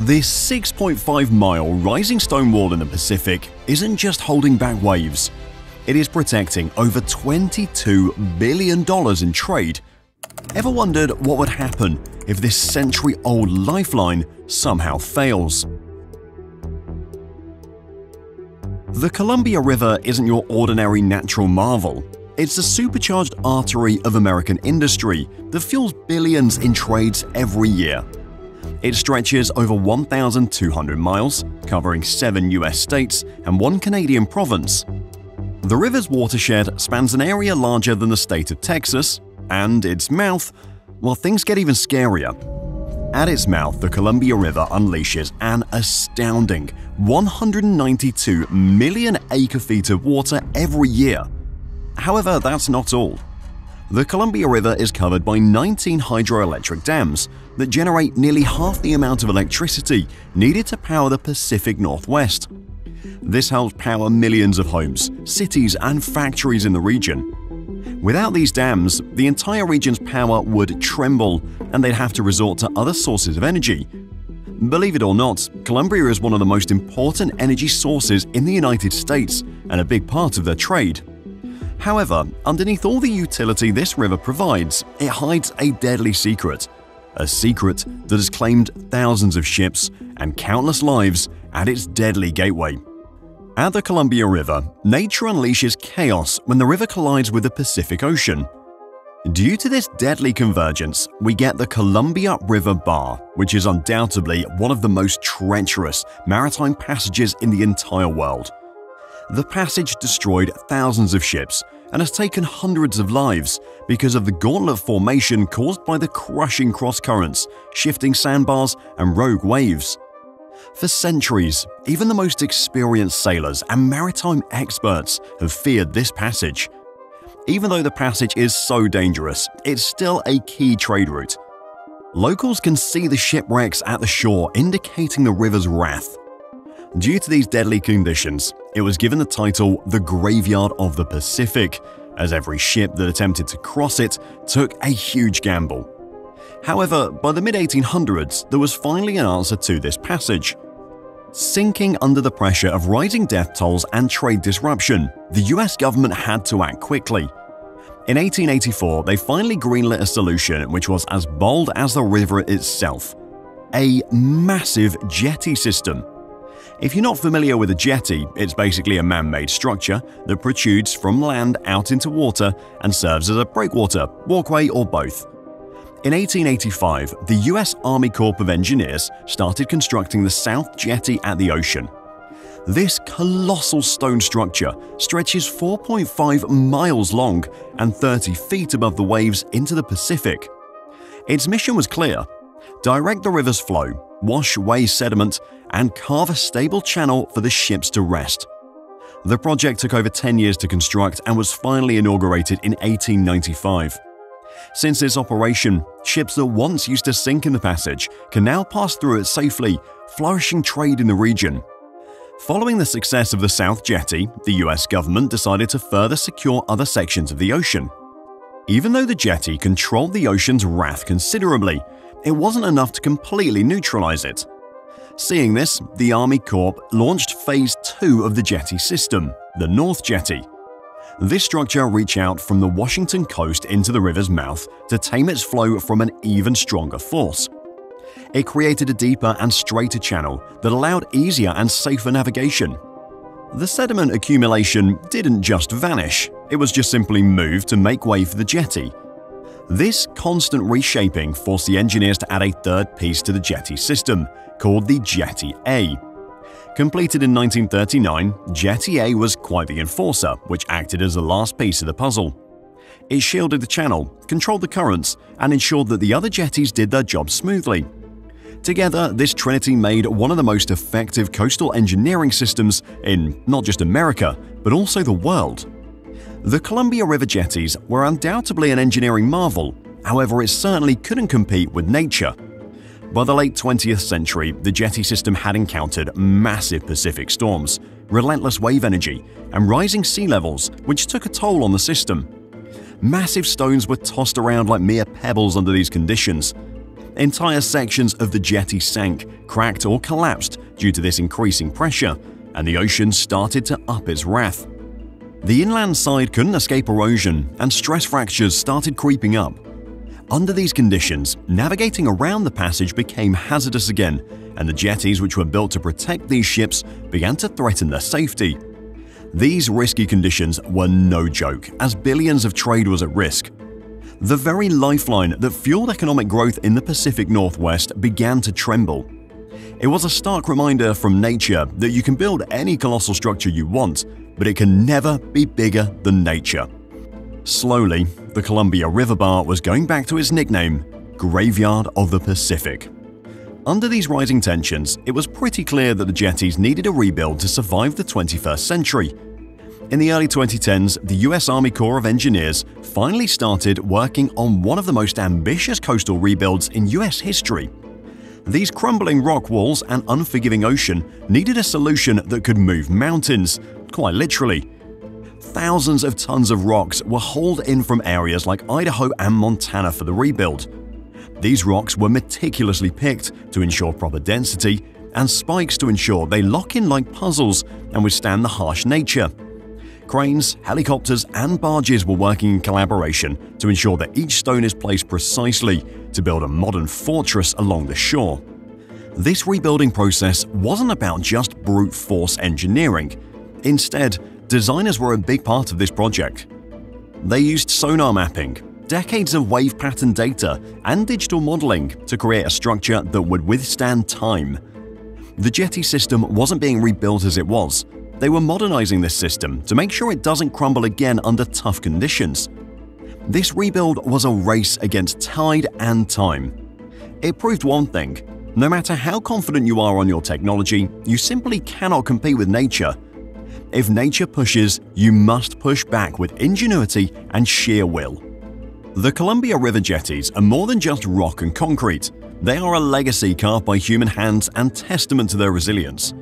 This 6.5 mile rising stone wall in the Pacific isn't just holding back waves, it is protecting over $22 billion in trade. Ever wondered what would happen if this century old lifeline somehow fails? The Columbia River isn't your ordinary natural marvel. It's the supercharged artery of American industry that fuels billions in trades every year. It stretches over 1,200 miles, covering seven US states and one Canadian province. The river's watershed spans an area larger than the state of Texas, and its mouth, well, things get even scarier. At its mouth, the Columbia River unleashes an astounding 192 million acre-feet of water every year. However, that's not all. The Columbia River is covered by 19 hydroelectric dams that generate nearly half the amount of electricity needed to power the Pacific Northwest. This helps power millions of homes, cities, and factories in the region. Without these dams, the entire region's power would tremble and they'd have to resort to other sources of energy. Believe it or not, Columbia is one of the most important energy sources in the United States and a big part of their trade. However, underneath all the utility this river provides, it hides a deadly secret. A secret that has claimed thousands of ships and countless lives at its deadly gateway. At the Columbia River, nature unleashes chaos when the river collides with the Pacific Ocean. Due to this deadly convergence, we get the Columbia River Bar, which is undoubtedly one of the most treacherous maritime passages in the entire world. The passage destroyed thousands of ships and has taken hundreds of lives because of the gauntlet formation caused by the crushing cross currents, shifting sandbars, and rogue waves. For centuries, even the most experienced sailors and maritime experts have feared this passage. Even though the passage is so dangerous, it's still a key trade route. Locals can see the shipwrecks at the shore indicating the river's wrath. Due to these deadly conditions, it was given the title the Graveyard of the Pacific, as every ship that attempted to cross it took a huge gamble. However, by the mid-1800s, there was finally an answer to this passage. Sinking under the pressure of rising death tolls and trade disruption, the US government had to act quickly. In 1884, they finally greenlit a solution which was as bold as the river itself – a massive jetty system if you're not familiar with a jetty, it's basically a man-made structure that protrudes from land out into water and serves as a breakwater, walkway, or both. In 1885, the US Army Corps of Engineers started constructing the South Jetty at the ocean. This colossal stone structure stretches 4.5 miles long and 30 feet above the waves into the Pacific. Its mission was clear – direct the river's flow wash away sediment, and carve a stable channel for the ships to rest. The project took over 10 years to construct and was finally inaugurated in 1895. Since its operation, ships that once used to sink in the passage can now pass through it safely, flourishing trade in the region. Following the success of the South Jetty, the US government decided to further secure other sections of the ocean. Even though the jetty controlled the ocean's wrath considerably, it wasn't enough to completely neutralize it. Seeing this, the Army Corps launched Phase 2 of the jetty system, the North Jetty. This structure reached out from the Washington coast into the river's mouth to tame its flow from an even stronger force. It created a deeper and straighter channel that allowed easier and safer navigation. The sediment accumulation didn't just vanish, it was just simply moved to make way for the jetty, this constant reshaping forced the engineers to add a third piece to the jetty system, called the Jetty A. Completed in 1939, Jetty A was quite the enforcer, which acted as the last piece of the puzzle. It shielded the channel, controlled the currents, and ensured that the other jetties did their job smoothly. Together, this trinity made one of the most effective coastal engineering systems in not just America, but also the world. The Columbia River jetties were undoubtedly an engineering marvel, however it certainly couldn't compete with nature. By the late 20th century, the jetty system had encountered massive Pacific storms, relentless wave energy, and rising sea levels, which took a toll on the system. Massive stones were tossed around like mere pebbles under these conditions. Entire sections of the jetty sank, cracked or collapsed due to this increasing pressure, and the ocean started to up its wrath. The inland side couldn't escape erosion, and stress fractures started creeping up. Under these conditions, navigating around the passage became hazardous again, and the jetties which were built to protect these ships began to threaten their safety. These risky conditions were no joke, as billions of trade was at risk. The very lifeline that fueled economic growth in the Pacific Northwest began to tremble. It was a stark reminder from nature that you can build any colossal structure you want, but it can never be bigger than nature. Slowly, the Columbia River Bar was going back to its nickname, Graveyard of the Pacific. Under these rising tensions, it was pretty clear that the jetties needed a rebuild to survive the 21st century. In the early 2010s, the US Army Corps of Engineers finally started working on one of the most ambitious coastal rebuilds in US history. These crumbling rock walls and unforgiving ocean needed a solution that could move mountains, quite literally. Thousands of tons of rocks were hauled in from areas like Idaho and Montana for the rebuild. These rocks were meticulously picked to ensure proper density and spikes to ensure they lock in like puzzles and withstand the harsh nature. Cranes, helicopters, and barges were working in collaboration to ensure that each stone is placed precisely to build a modern fortress along the shore. This rebuilding process wasn't about just brute force engineering. Instead, designers were a big part of this project. They used sonar mapping, decades of wave pattern data, and digital modeling to create a structure that would withstand time. The jetty system wasn't being rebuilt as it was, they were modernizing this system to make sure it doesn't crumble again under tough conditions. This rebuild was a race against tide and time. It proved one thing no matter how confident you are on your technology, you simply cannot compete with nature. If nature pushes, you must push back with ingenuity and sheer will. The Columbia River jetties are more than just rock and concrete. They are a legacy carved by human hands and testament to their resilience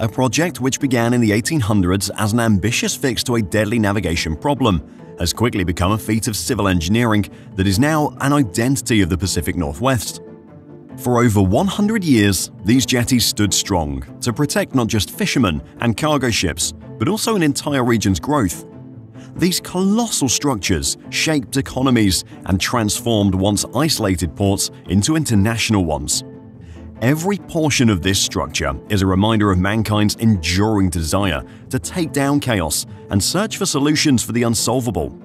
a project which began in the 1800s as an ambitious fix to a deadly navigation problem, has quickly become a feat of civil engineering that is now an identity of the Pacific Northwest. For over 100 years, these jetties stood strong to protect not just fishermen and cargo ships, but also an entire region's growth. These colossal structures shaped economies and transformed once isolated ports into international ones. Every portion of this structure is a reminder of mankind's enduring desire to take down chaos and search for solutions for the unsolvable.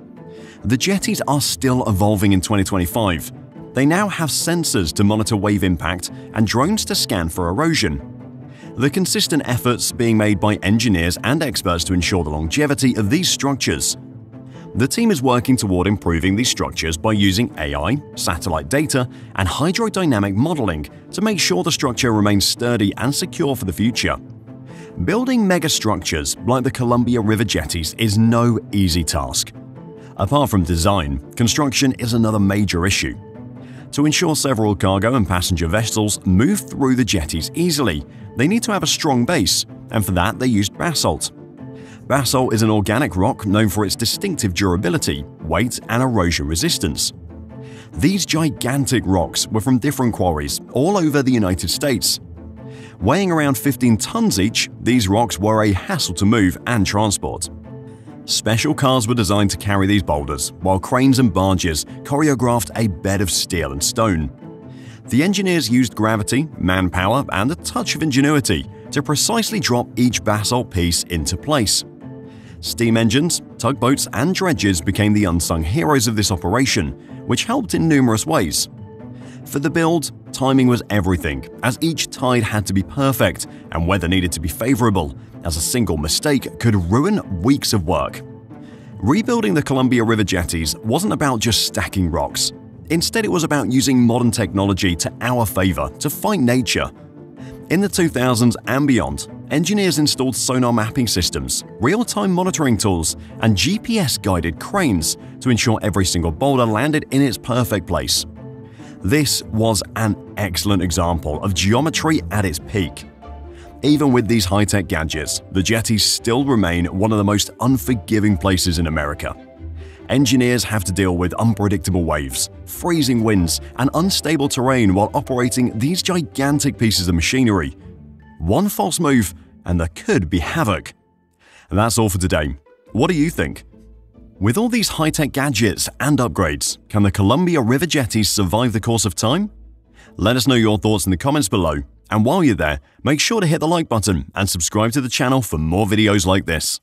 The jetties are still evolving in 2025. They now have sensors to monitor wave impact and drones to scan for erosion. The consistent efforts being made by engineers and experts to ensure the longevity of these structures the team is working toward improving these structures by using AI, satellite data, and hydrodynamic modeling to make sure the structure remains sturdy and secure for the future. Building megastructures like the Columbia River jetties is no easy task. Apart from design, construction is another major issue. To ensure several cargo and passenger vessels move through the jetties easily, they need to have a strong base, and for that they used basalt, Basalt is an organic rock known for its distinctive durability, weight, and erosion resistance. These gigantic rocks were from different quarries all over the United States. Weighing around 15 tons each, these rocks were a hassle to move and transport. Special cars were designed to carry these boulders, while cranes and barges choreographed a bed of steel and stone. The engineers used gravity, manpower, and a touch of ingenuity to precisely drop each basalt piece into place. Steam engines, tugboats, and dredges became the unsung heroes of this operation, which helped in numerous ways. For the build, timing was everything, as each tide had to be perfect and weather needed to be favorable, as a single mistake could ruin weeks of work. Rebuilding the Columbia River jetties wasn't about just stacking rocks. Instead, it was about using modern technology to our favor to fight nature. In the 2000s and beyond, engineers installed sonar mapping systems, real-time monitoring tools, and GPS-guided cranes to ensure every single boulder landed in its perfect place. This was an excellent example of geometry at its peak. Even with these high-tech gadgets, the jetties still remain one of the most unforgiving places in America. engineers have to deal with unpredictable waves, freezing winds, and unstable terrain while operating these gigantic pieces of machinery. One false move, and there could be havoc. That's all for today. What do you think? With all these high-tech gadgets and upgrades, can the Columbia River jetties survive the course of time? Let us know your thoughts in the comments below, and while you're there, make sure to hit the like button and subscribe to the channel for more videos like this.